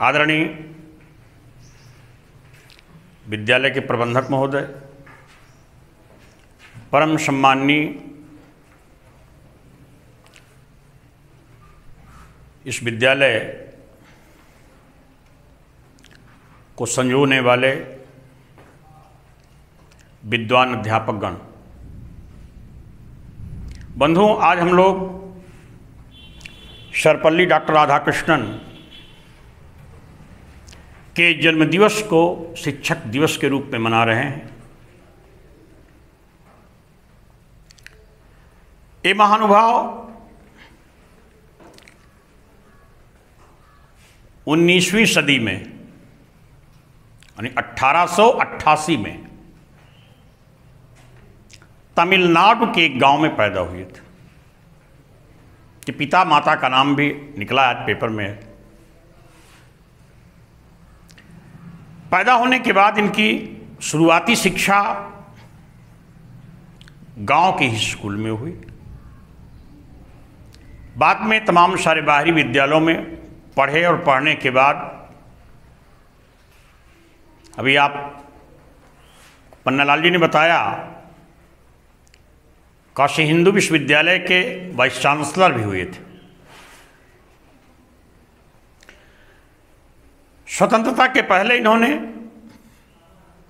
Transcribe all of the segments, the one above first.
आदरणीय विद्यालय के प्रबंधक महोदय, परम सम्माननीय इस विद्यालय को संजोने वाले विद्वान अध्यापकगण। बंधुओं, आज हम लोग सरपल्ली डॉक्टर राधाकृष्णन के जन्मदिवस को शिक्षक दिवस के रूप में मना रहे हैं। ये महानुभाव 19वीं सदी में, यानी 1888 में, तमिलनाडु के एक गाँव में पैदा हुए थे। कि पिता माता का नाम भी निकला आज पेपर में। पैदा होने के बाद इनकी शुरुआती शिक्षा गाँव के ही स्कूल में हुई। बाद में तमाम सारे बाहरी विद्यालयों में पढ़े और पढ़ने के बाद अभी आप पन्नालाल जी ने बताया, काशी हिंदू विश्वविद्यालय के वाइस चांसलर भी हुए थे। स्वतंत्रता के पहले इन्होंने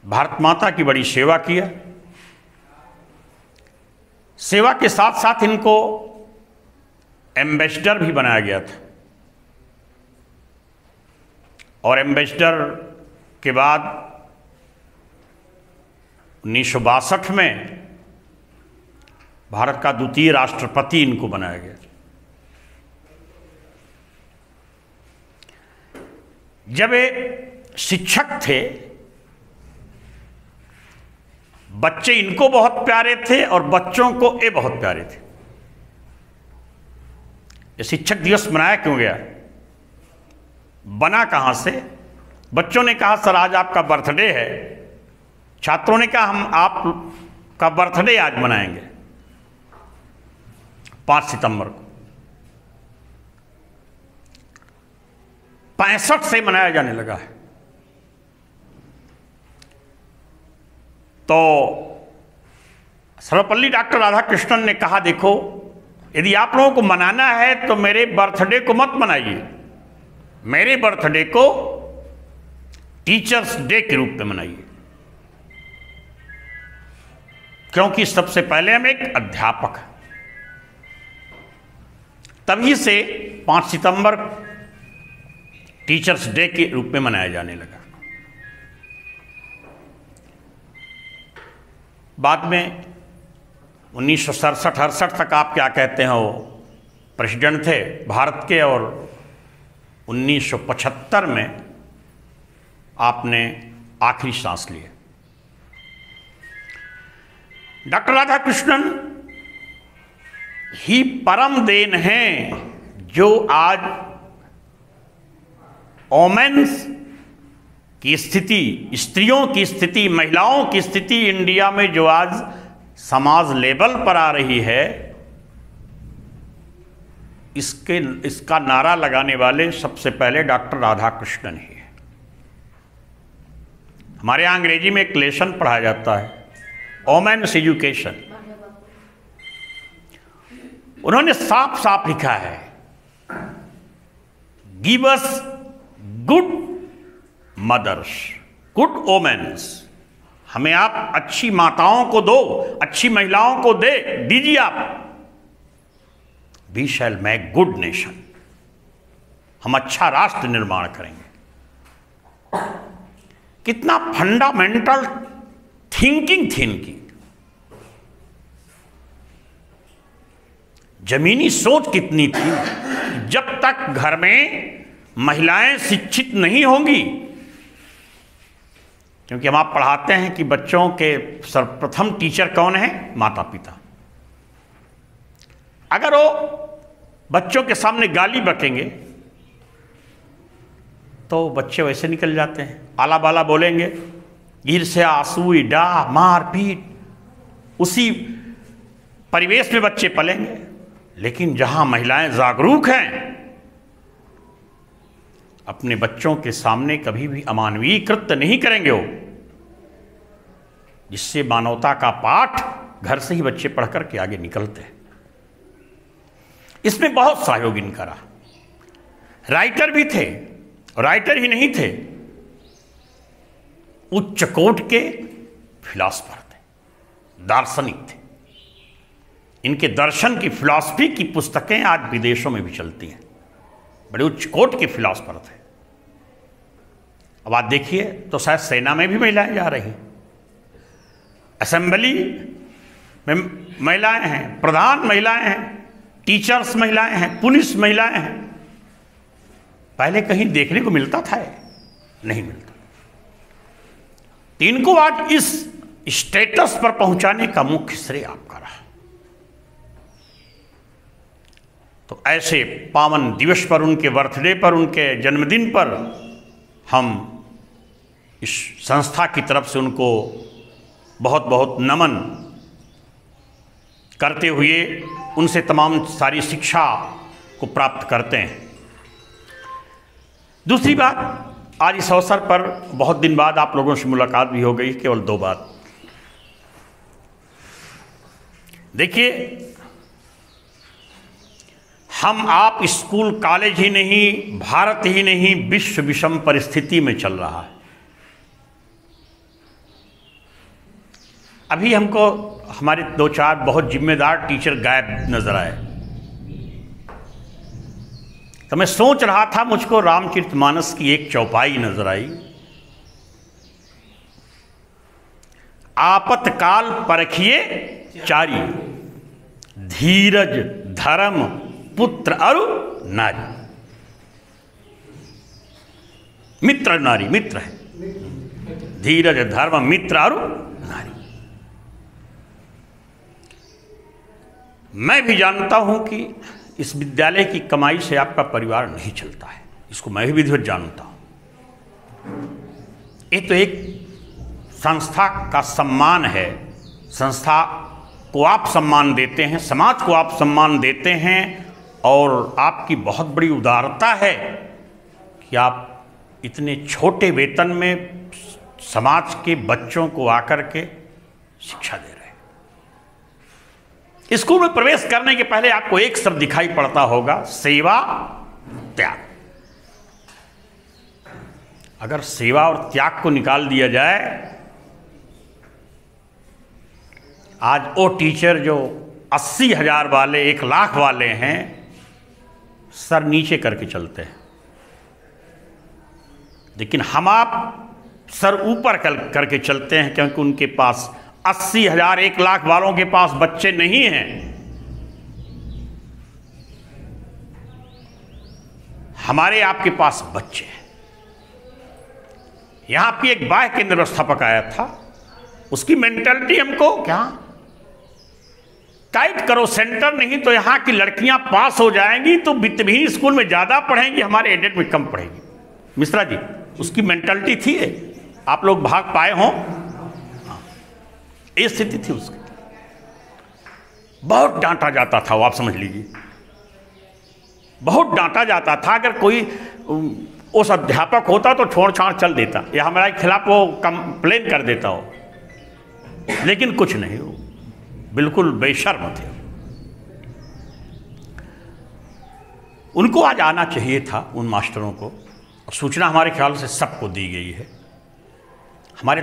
भारत माता की बड़ी सेवा किया सेवा के साथ साथ इनको एम्बेसडर भी बनाया गया था। और एम्बेसडर के बाद उन्नीस सौ बासठ में भारत का द्वितीय राष्ट्रपति इनको बनाया गया जब ये शिक्षक थे, बच्चे इनको बहुत प्यारे थे और बच्चों को ये बहुत प्यारे थे। ये शिक्षक दिवस मनाया क्यों गया? बना कहाँ से? बच्चों ने कहा, सर, आज आपका बर्थडे है। छात्रों ने कहा, हम आप का बर्थडे आज मनाएँगे। पाँच सितंबर को। पैंसठ से मनाया जाने लगा है। तो सर्वपल्ली डॉक्टर राधाकृष्णन ने कहा, देखो, यदि आप लोगों को मनाना है तो मेरे बर्थडे को मत मनाइए। मेरे बर्थडे को टीचर्स डे के रूप में मनाइए। क्योंकि सबसे पहले हम एक अध्यापक तभी से पाँच सितंबर टीचर्स डे के रूप में मनाया जाने लगा। बाद में उन्नीस सौ सड़सठ, अड़सठ तक आप क्या कहते हैं, वो प्रेसिडेंट थे भारत के और 1975 में आपने आखिरी सांस लिए डॉक्टर राधाकृष्णन, ही परम देन हैं जो आज ओमेन्स की स्थिति, स्त्रियों की स्थिति, महिलाओं की स्थिति इंडिया में जो आज समाज लेवल पर आ रही है, इसके, इसका नारा लगाने वाले सबसे पहले डॉक्टर राधाकृष्णन ही है। हमारे यहाँ अंग्रेज़ी में एक लेसन पढ़ाया जाता है, ओमेन्स एजुकेशन। उन्होंने साफ़ साफ़ लिखा है, give us good mothers, good omens, हमें आप अच्छी माताओं को दो, अच्छी महिलाओं को दे, दीजिए आप। We shall make good nation हम अच्छा राष्ट्र निर्माण करेंगे। कितना फंडामेंटल थिंकिंग थी इनकी। जमीनी सोच कितनी थी जब तक घर में महिलाएँ शिक्षित नहीं होंगी। क्योंकि हम आप पढ़ाते हैं कि बच्चों के सर्वप्रथम टीचर कौन है? माता पिता अगर वो बच्चों के सामने गाली बकेंगे तो बच्चे वैसे निकल जाते हैं। आला बाला बोलेंगे ईर्ष्या आसूई डा मार पीट। उसी परिवेश में बच्चे पलेंगे। लेकिन जहाँ महिलाएँ जागरूक हैं अपने बच्चों के सामने कभी भी अमानवीय कृत्य नहीं करेंगे वो। जिससे मानवता का पाठ घर से ही बच्चे पढ़ करके आगे निकलते हैं। इसमें बहुत सहयोग इनका रहा। राइटर भी थे, राइटर ही नहीं थे, उच्च कोट के फिलासफर थे, दार्शनिक थे। इनके दर्शन की फिलॉसफी की पुस्तकें आज विदेशों में भी चलती हैं। बड़े उच्च कोट के फिलासफर थे। अब आप देखिए तो शायद सेना में भी महिलाएँ जा रही असेंबली में महिलाएँ हैं, प्रधान महिलाएँ हैं, टीचर्स महिलाएँ हैं, पुलिस महिलाएँ हैं। पहले कहीं देखने को मिलता था, नहीं मिलता। तो इनको आज इस स्टेटस पर पहुँचाने का मुख्य श्रेय आपका रहा। तो ऐसे पावन दिवस पर, उनके बर्थडे पर, उनके जन्मदिन पर हम इस संस्था की तरफ़ से उनको बहुत बहुत नमन करते हुए उनसे तमाम सारी शिक्षा को प्राप्त करते हैं। दूसरी बात, आज इस अवसर पर बहुत दिन बाद आप लोगों से मुलाकात भी हो गई, केवल दो बात। देखिए हम आप स्कूल, कॉलेज ही नहीं, भारत ही नहीं, विश्व विषम परिस्थिति में चल रहा है। अभी हमको, हमारे दो चार बहुत जिम्मेदार टीचर गायब नज़र आए। तो मैं सोच रहा था, मुझको रामचरित मानस की एक चौपाई नज़र आई। आपतकाल परखिए चारी, धीरज, धर्म पुत्र और नारी। मित्र नारी, मित्र है। धीरज, धर्म, मित्र और नारी। मैं भी जानता हूँ कि इस विद्यालय की कमाई से आपका परिवार नहीं चलता है। इसको मैं भी विधिवत जानता हूँ। ये तो एक संस्था का सम्मान है। संस्था को आप सम्मान देते हैं, समाज को आप सम्मान देते हैं और आपकी बहुत बड़ी उदारता है कि आप इतने छोटे वेतन में समाज के बच्चों को आकर के शिक्षा दे रहे हैं। स्कूल में प्रवेश करने के पहले आपको एक शब्द दिखाई पड़ता होगा, सेवा, त्याग। अगर सेवा और त्याग को निकाल दिया जाए, आज वो टीचर जो अस्सी हज़ार वाले, एक लाख वाले हैं सर नीचे करके चलते हैं। लेकिन हम आप सर ऊपर कर करके चलते हैं क्योंकि उनके पास अस्सी हज़ार एक लाख वालों के पास बच्चे नहीं हैं। हमारे आपके पास बच्चे हैं। यहाँ आपकी एक बाह्य केंद्र व्यवस्थापक आया था, उसकी मेंटेलिटी हमको क्या? टाइट करो सेंटर नहीं तो यहाँ की लड़कियाँ पास हो जाएँगी तो वित्तविहीन स्कूल में ज़्यादा पढ़ेंगी, हमारे एडेड में कम पढ़ेंगी। मिश्रा जी, उसकी मेंटालिटी थी आप लोग भाग पाए हों? हाँ। ये स्थिति थी उसकी। बहुत डांटा जाता था, वो आप समझ लीजिए। बहुत डांटा जाता था, अगर कोई उस अध्यापक होता तो छोड़ छाड़ चल देता। या हमारे खिलाफ वो कंप्लेन कर देता हो। लेकिन कुछ नहीं हो। बिल्कुल बेशर्म थे। उनको आज आना चाहिए था उन मास्टरों को। और सूचना हमारे ख्याल से सबको दी गई है। हमारे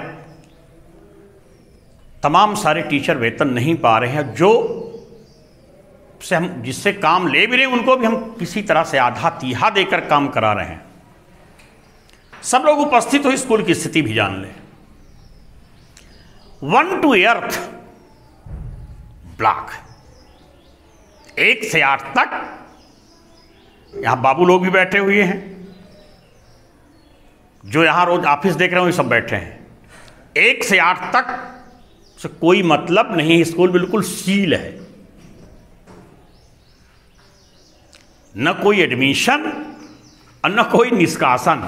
तमाम सारे टीचर वेतन नहीं पा रहे हैं, जो से हम, जिससे काम ले भी रहे उनको भी हम किसी तरह से आधा तीहा देकर काम करा रहे हैं। सब लोग उपस्थित हो, स्कूल की स्थिति भी जान लें। One to eighth block. एक से आठ तक यहाँ बाबू लोग भी बैठे हुए हैं। जो यहाँ रोज ऑफ़िस देख रहे हैं सब बैठे हैं। एक से आठ तक से कोई मतलब नहीं स्कूल बिल्कुल सील है। न कोई एडमिशन और न कोई निष्कासन।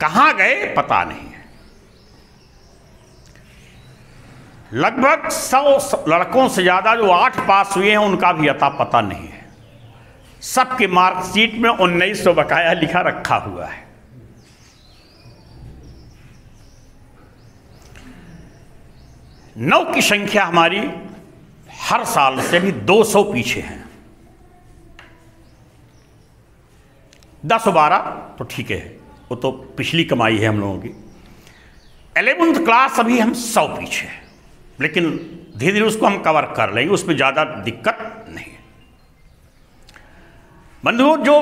कहाँ गए, पता नहीं है लगभग सौ लड़कों से ज़्यादा जो आठ पास हुए हैं, उनका भी अता पता नहीं है। सबके मार्कशीट में उन्नीस सौ बकाया लिखा रखा हुआ है। नौ की संख्या हमारी हर साल से भी 200 पीछे है। दस बारह तो ठीक है, वो तो पिछली कमाई है हम लोगों की। एलेवेंथ क्लास अभी हम सौ पीछे हैं। लेकिन धीरे धीरे उसको हम कवर कर लेंगे, उसमें ज़्यादा दिक्कत नहीं है। बंधुओं जो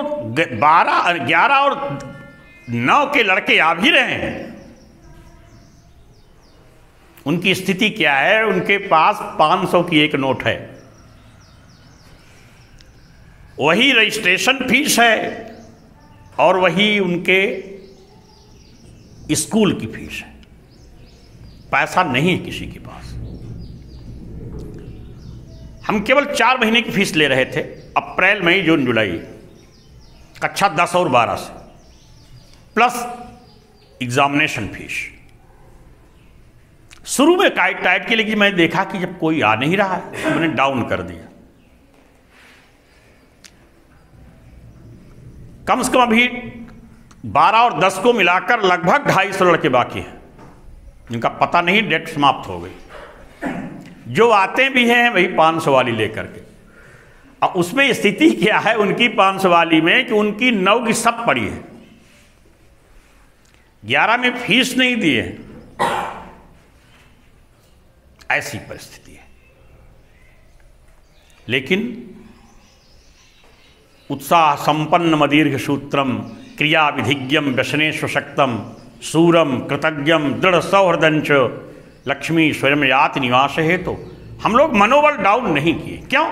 बारह, ग्यारह और नौ के लड़के आ भी रहे हैं, उनकी स्थिति क्या है? उनके पास 500 की एक नोट है। वही रजिस्ट्रेशन फ़ीस है और वही उनके स्कूल की फ़ीस है। पैसा नहीं है किसी के पास। हम केवल चार महीने की फ़ीस ले रहे थे, अप्रैल, मई, जून, जुलाई। कक्षा दस और बारह से। Plus examination fees. शुरू में काइट टाइट की, लेकिन मैंने देखा कि जब कोई आ नहीं रहा तो मैंने डाउन कर दिया। कम से कम अभी बारह और दस को मिलाकर लगभग ढाई सौ लड़के बाकी हैं, जिनका पता नहीं डेट समाप्त हो गई। जो आते भी हैं, वही पाँच सौ वाली लेकर के। और उसमें स्थिति क्या है उनकी पाँच सौ वाली में कि उनकी नौ की सब पड़ी है। ग्यारह में फ़ीस नहीं दिए ऐसी परिस्थिति है। लेकिन उत्साह संपन्न मदीर्घ सूत्रम क्रिया विधिज्ञम व्यसनेश शक्तम, सूरम, कृतज्ञम, दृढ़ सौहृदंच लक्ष्मी स्वयं यात निवास है तो हम लोग मनोबल डाउन नहीं किए। क्यों?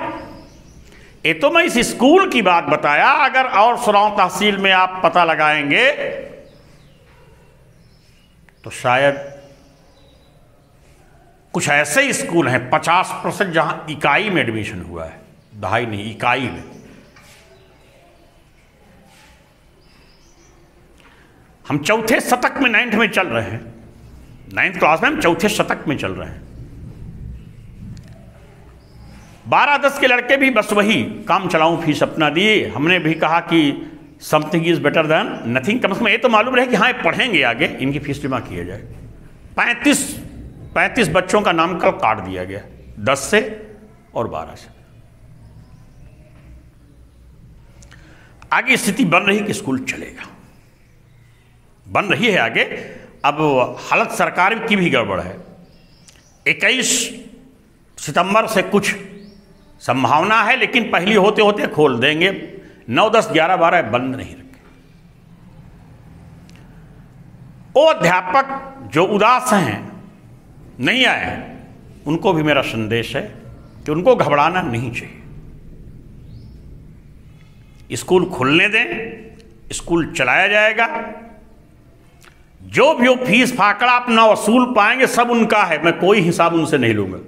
ये तो मैं इस स्कूल की बात बताया, अगर और सुराव तहसील में आप पता लगाएँगे तो शायद कुछ ऐसे स्कूल हैं, पचास परसेंट जहाँ इकाई में एडमिशन हुआ है, दहाई नहीं, इकाई में। हम चौथे शतक में नाइन्थ में चल रहे हैं। नाइन्थ क्लास में हम चौथे शतक में चल रहे हैं। बारह दस के लड़के भी बस वही काम चलाऊं फ़ीस अपना दिए। हमने भी कहा कि something is better than nothing कम से कम ये तो मालूम रहे कि हाँ पढ़ेंगे आगे, इनकी फ़ीस जमा किया जाए। पैंतीस पैंतीस बच्चों का नाम कल काट दिया गया। दस से और बारह से। आगे स्थिति बन रही कि स्कूल चलेगा। बन रही है आगे। अब हालत सरकार की भी गड़बड़ है। 21 सितंबर से कुछ संभावना है, लेकिन पहली होते होते खोल देंगे। 9 10 11 12 बंद नहीं रखे वो अध्यापक जो उदास हैं, नहीं आए हैं, उनको भी मेरा संदेश है कि उनको घबराना नहीं चाहिए। स्कूल खुलने दें, स्कूल चलाया जाएगा जो भी वो फ़ीस फाकड़ा अपना वसूल पाएँगे, सब उनका है। मैं कोई हिसाब उनसे नहीं लूँगा।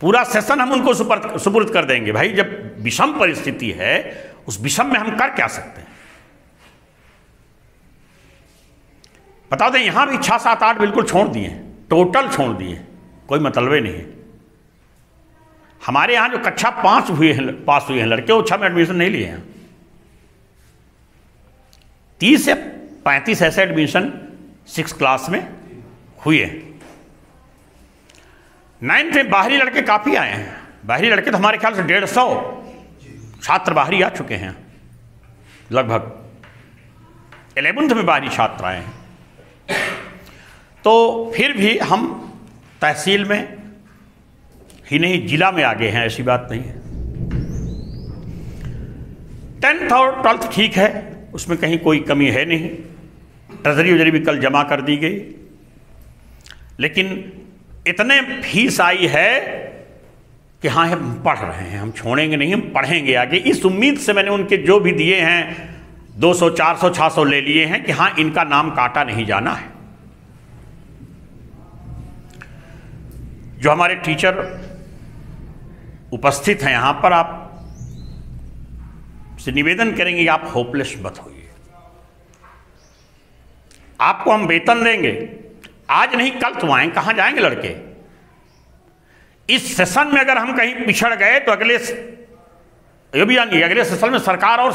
पूरा सेशन हम उनको सुपुर्द कर देंगे। भाई, जब विषम परिस्थिति है, उस विषम में हम कर क्या सकते हैं? बता दें, यहाँ भी छह, सात, आठ बिल्कुल छोड़ दिए टोटल छोड़ दिए कोई मतलब नहीं है। हमारे यहाँ जो कक्षा पाँच हुए हैं, पास हुए हैं लड़के, वो छह में एडमिशन नहीं लिए हैं। तीस से पैंतीस ऐसे एडमिशन सिक्स क्लास में हुए। नाइन्थ में बाहरी लड़के काफ़ी आए हैं। बाहरी लड़के तो हमारे ख्याल से डेढ़ सौ छात्र बाहरी आ चुके हैं। लगभग एलेवेंथ में बाहरी छात्र आए हैं। तो फिर भी हम तहसील में ही नहीं, जिला में आगे हैं, ऐसी बात नहीं है। टेंथ और ट्वेल्थ ठीक है, उसमें कहीं कोई कमी है नहीं। ट्रेजरी वजरी भी कल जमा कर दी गई। लेकिन इतने फ़ीस आई है कि हाँ हम पढ़ रहे हैं हम छोड़ेंगे नहीं हम पढ़ेंगे आगे। इस उम्मीद से मैंने उनके जो भी दिए हैं 200, 400, 600 ले लिए हैं कि हाँ इनका नाम काटा नहीं जाना है। जो हमारे टीचर उपस्थित हैं यहाँ पर आप से निवेदन करेंगे कि आप होपलेस मत होइए। आपको हम वेतन देंगे। आज नहीं, कल तो आए। कहाँ जाएँगे लड़के? इस सेशन में अगर हम कहीं पिछड़ गए तो अगले ये भी जानिए अगले सेशन में सरकार और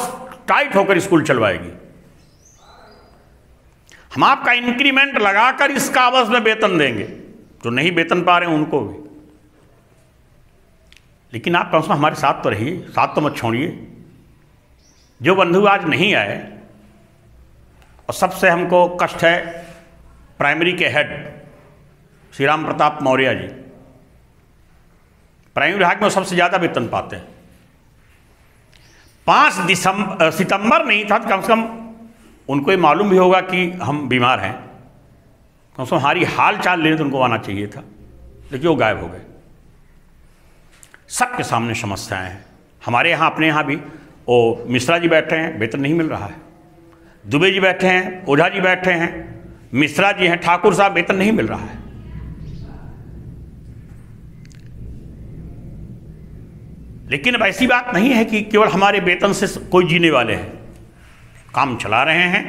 टाइट होकर स्कूल चलवाएगी। हम आपका इंक्रीमेंट लगाकर इसका आवास में वेतन देंगे। जो नहीं वेतन पा रहे उनको भी। लेकिन आप कम से हमारे साथ तो रहिए, साथ तो मत छोड़िए। जो बंधु आज नहीं आए और सबसे हमको कष्ट है प्राइमरी के हेड श्री राम प्रताप मौर्य जी। प्राइमरी विभाग में सबसे ज़्यादा वेतन पाते हैं। पाँच दिसंबर सितंबर नहीं था, कम से कम उनको ये मालूम भी होगा कि हम बीमार हैं। कम से कम हमारी हाल चाल लेने तो उनको आना चाहिए था। लेकिन वो गायब हो गए। सबके सामने समस्याएँ हैं। हमारे यहाँ, अपने यहाँ भी वो मिश्रा जी बैठे हैं, वेतन नहीं मिल रहा है। दुबे जी बैठे हैं, ओझा जी बैठे हैं, मिश्रा जी हैं, ठाकुर साहब वेतन नहीं मिल रहा है। लेकिन अब ऐसी बात नहीं है कि केवल हमारे वेतन से कोई जीने वाले हैं। काम चला रहे हैं।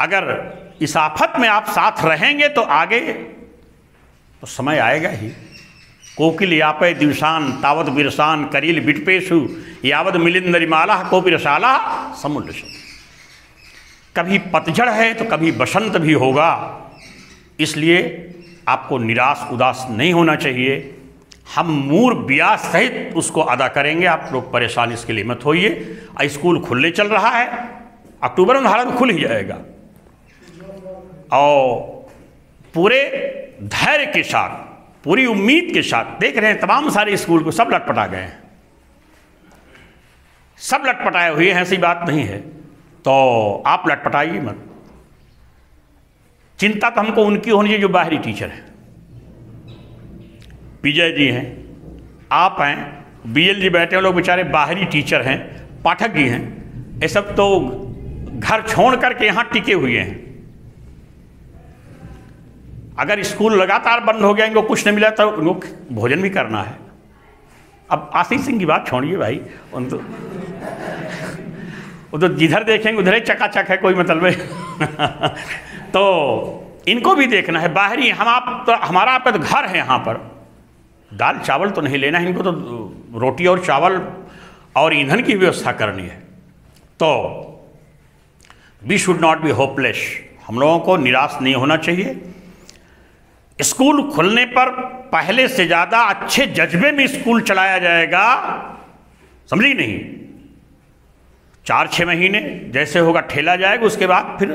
अगर इस आफत में आप साथ रहेंगे तो आगे तो समय आएगा ही। कोकिल यापय दिवसान तावत बिरसान, करील बिटपेशु यावत मिलिंदरिमाला कोपिरशाला समुद्र कभी पतझड़ है तो कभी बसंत भी होगा। इसलिए आपको निराश, उदास नहीं होना चाहिए। हम मूर ब्याज सहित उसको अदा करेंगे। आप लोग परेशान इसके लिए मत होइए। स्कूल खुलने चल रहा है। अक्टूबर में भारत खुल ही जाएगा। और पूरे धैर्य के साथ पूरी उम्मीद के साथ देख रहे हैं, तमाम सारे स्कूल को सब लटपटा गए हैं। सब लटपटाए हुए हैं, ऐसी बात नहीं है। तो आप लटपटाइए मत। चिंता तो हमको उनकी होनी चाहिए जो बाहरी टीचर है। विजय जी हैं, आप हैं बीएल जी बैठे हैं, लोग बेचारे बाहरी टीचर हैं, पाठक जी हैं, ये सब तो घर छोड़ करके यहाँ टिके हुए हैं। अगर स्कूल लगातार बंद हो गया, इनको कुछ नहीं मिला तो उनको भोजन भी करना है। अब आशीष सिंह की बात छोड़िए भाई, उन तो वो तो जिधर देखेंगे, उधर ही चकाचक है, कोई मतलब तो इनको भी देखना है, बाहरी हम आप तो हमारा आपका तो घर है यहाँ पर। दाल, चावल तो नहीं लेना है, इनको तो रोटी और चावल और ईंधन की व्यवस्था करनी है। तो we should not be hopeless हम लोगों को निराश नहीं होना चाहिए। स्कूल खुलने पर पहले से ज़्यादा अच्छे जज्बे में स्कूल चलाया जाएगा। समझी नहीं? चार छः महीने जैसे होगा, ठेला जाएगा, उसके बाद फिर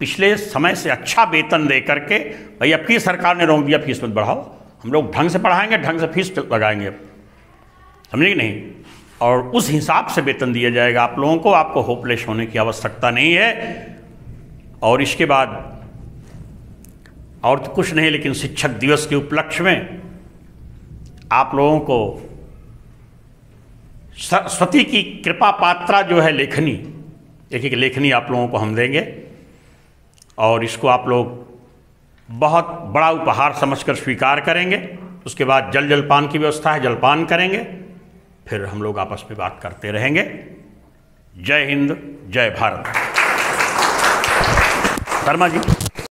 पिछले समय से अच्छा वेतन दे करके भाई, अब की सरकार ने रोक दिया, फ़ीस मत बढ़ाओ। हम लोग ढंग से पढ़ाएँगे, ढंग से फ़ीस लगाएँगे। समझे नहीं? और उस हिसाब से वेतन दिया जाएगा। आप लोगों को आपको होपलेस होने की आवश्यकता नहीं है। और इसके बाद और तो कुछ नहीं, लेकिन शिक्षक दिवस के उपलक्ष्य में आप लोगों को सरस्वती की कृपा पात्रा जो है लेखनी, एक एक लेखनी आप लोगों को हम देंगे। और इसको आप लोग बहुत बड़ा उपहार समझकर स्वीकार करेंगे। उसके बाद जल जलपान की व्यवस्था है, जलपान करेंगे। फिर हम लोग आपस में बात करते रहेंगे। जय हिंद, जय भारत। शर्मा जी।